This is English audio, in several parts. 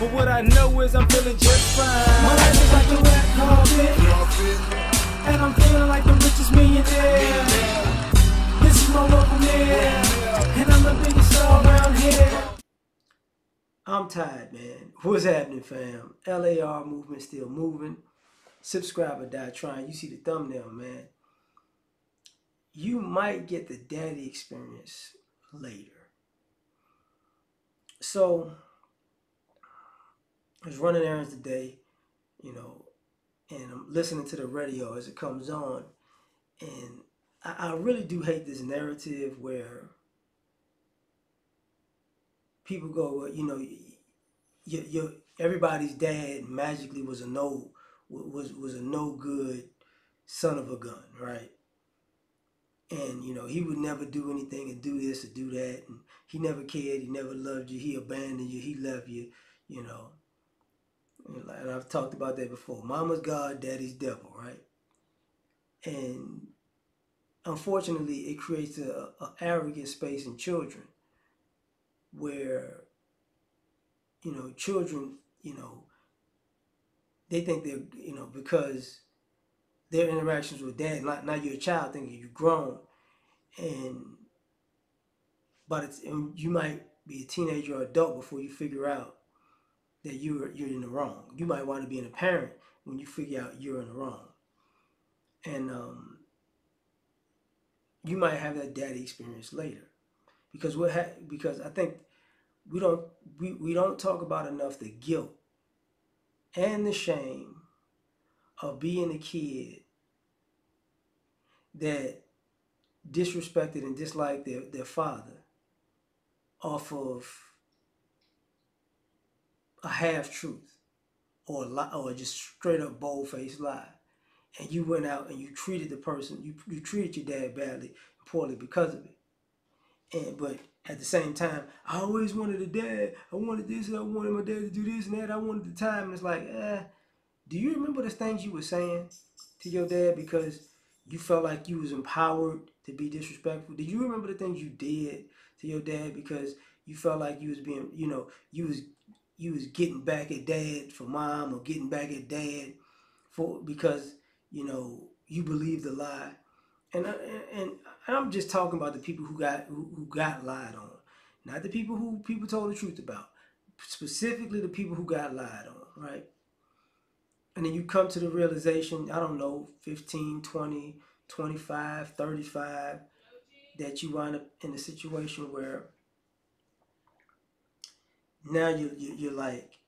But what I know is I'm feeling just fine. My life is like a red carpet. And I'm feeling like the richest millionaire. This is my local mayor. And I'm the biggest star around here. I'm tired, man. What's happening, fam? LAR movement still moving. Subscribe or die trying. You see the thumbnail, man. You might get the daddy experience later. So, I was running errands today, you know, and I'm listening to the radio as it comes on. And I, I really do hate this narrative where people go, well, you know, your, your everybody's dad magically was a no was was a no good son of a gun, right? And you know he would never do anything and do this or do that, and he never cared. He never loved you. He abandoned you. He left you. You know. And I've talked about that before. Mama's God, daddy's devil, right? And unfortunately, it creates a, a arrogant space in children where you know children you know they think they're you know because their interactions with dad not now you're a child thinking you're grown and but it's and you might be a teenager or adult before you figure out that you're you're in the wrong. You might want to be in a parent when you figure out you're in the wrong. And um you might have that daddy experience later. Because what ha- because I think we don't we, we don't talk about enough the guilt and the shame of being a kid that disrespected and disliked their, their father off of a half truth or a lie, or just straight up bold faced lie and you went out and you treated the person you, you treated your dad badly poorly because of it and but at the same time, I always wanted a dad. I wanted this and I wanted my dad to do this and that. I wanted the time. And it's like, eh, do you remember the things you were saying to your dad because you felt like you was empowered to be disrespectful? Do you remember the things you did to your dad because you felt like you was being, you know, you was you was getting back at dad for mom or getting back at dad for because, you know, you believed the lie and uh, I, and I'm just talking about the people who got who, who got lied on, not the people who people told the truth about. Specifically, the people who got lied on, right? And then you come to the realization, I don't know, 15, 20, 25, 35, that you wind up in a situation where now you, you you're like,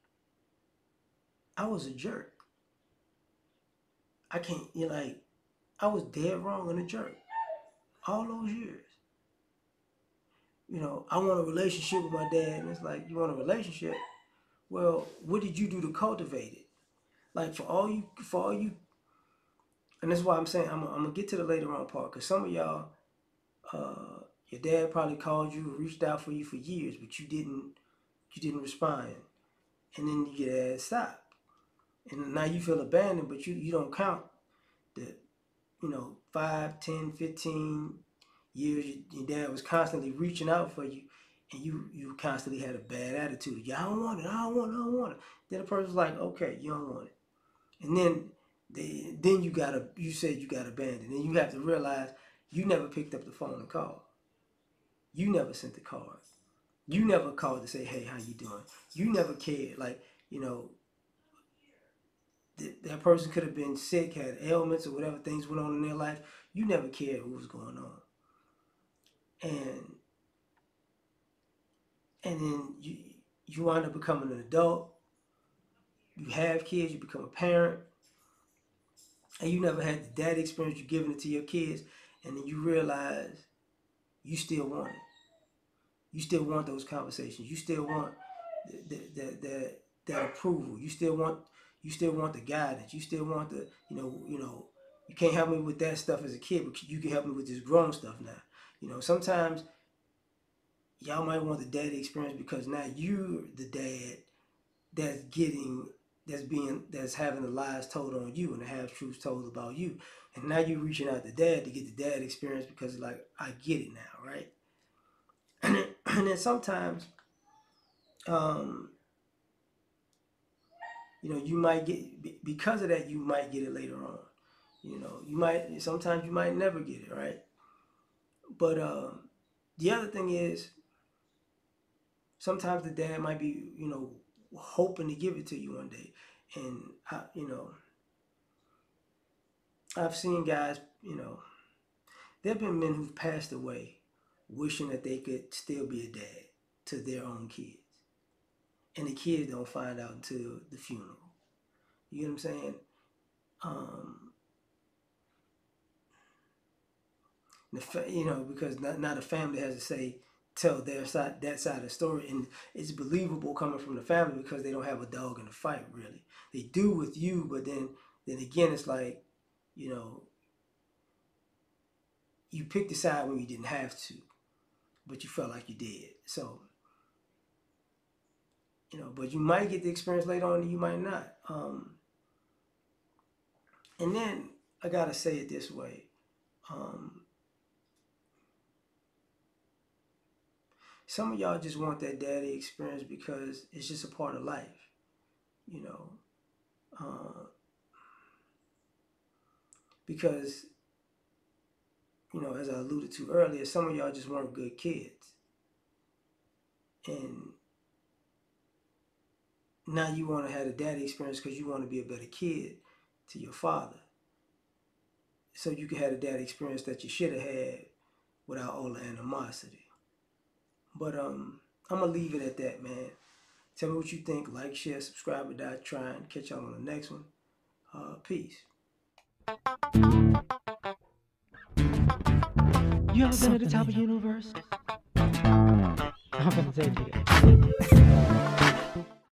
I was a jerk. I can't. You're like, I was dead wrong and a jerk all those years. You know, I want a relationship with my dad, and it's like, you want a relationship? Well, what did you do to cultivate it? Like for all you, for all you, and that's why I'm saying I'm, I'm gonna get to the later on part because some of y'all, uh, your dad probably called you, reached out for you for years, but you didn't, you didn't respond, and then you get ass stopped, and now you feel abandoned, but you you don't count the you know, 5, 10, 15 years, your dad was constantly reaching out for you and you you constantly had a bad attitude. Yeah, I don't want it, I don't want it, I don't want it. Then the person's like, okay, you don't want it. And then they, then you gotta you said you got abandoned. And you have to realize you never picked up the phone and called. You never sent the card. You never called to say, hey, how you doing? You never cared. Like, you know, that person could have been sick, had ailments or whatever things went on in their life. You never cared what was going on. And and then you you wind up becoming an adult. You have kids, you become a parent, and you never had the dad experience you're giving it to your kids, and then you realize you still want it. You still want those conversations. You still want that that that, approval. You still want you still want the guidance. You still want the, you know, you know, you can't help me with that stuff as a kid, but you can help me with this grown stuff now. You know, sometimes y'all might want the daddy experience because now you're the dad that's getting that's being that's having the lies told on you and the half truths told about you. And now you're reaching out to dad to get the dad experience because like I get it now, right? And then, sometimes um you know, you might get because of that, you might get it later on. You know, you might sometimes you might never get it right. But um, the other thing is, sometimes the dad might be, you know, hoping to give it to you one day, and I, you know, I've seen guys, you know, there have been men who've passed away wishing that they could still be a dad to their own kids. And the kids don't find out until the funeral. You know what I'm saying? Um, the you know, because not, not a family has to say, tell their side, that side of the story. And it's believable coming from the family because they don't have a dog in the fight, really. They do with you, but then, then again, it's like, you know, you picked the side when you didn't have to, but you felt like you did. So, you know, but you might get the experience later on and you might not. Um, and then I gotta say it this way. Um, some of y'all just want that daddy experience because it's just a part of life, you know. Uh, because you know, as I alluded to earlier, some of y'all just weren't good kids. And now you want to have a daddy experience because you want to be a better kid to your father. So you can have a daddy experience that you should have had without all the animosity. But um, I'm going to leave it at that, man. Tell me what you think. Like, share, subscribe, or die trying. Catch y'all on the next one. Uh, peace. You ever been at the top of the universe? I'm gonna take you.